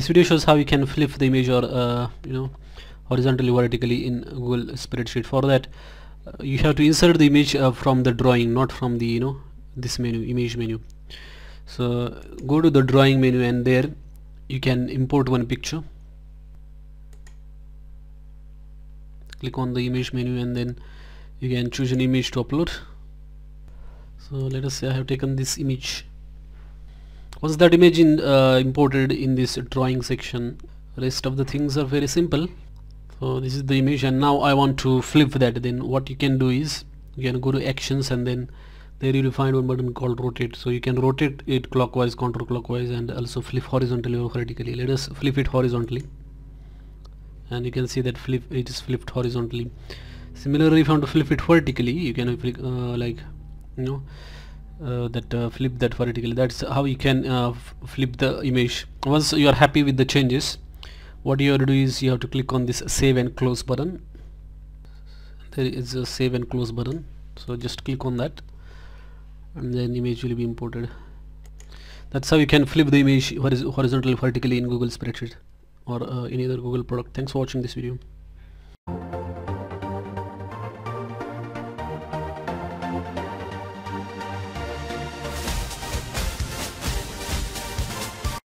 this video shows how you can flip the image or uh, you know horizontally vertically in Google spreadsheet. For that uh, you have to insert the image uh, from the drawing not from the you know this menu image menu. So go to the drawing menu and there you can import one picture. Click on the image menu and then you can choose an image to upload. So let us say I have taken this image once that image in, uh, imported in this drawing section? Rest of the things are very simple. So this is the image and now I want to flip that. Then what you can do is you can go to actions and then there you will find one button called rotate. So you can rotate it clockwise counterclockwise and also flip horizontally or vertically. Let us flip it horizontally. And you can see that flip it is flipped horizontally. Similarly if you want to flip it vertically you can uh, like you know uh, that uh, flip that vertically that's how you can uh, flip the image. Once you are happy with the changes what you have to do is you have to click on this save and close button. There is a save and close button. So just click on that and then image will be imported. That's how you can flip the image horizontally vertically in Google spreadsheet or uh, any other Google product. Thanks for watching this video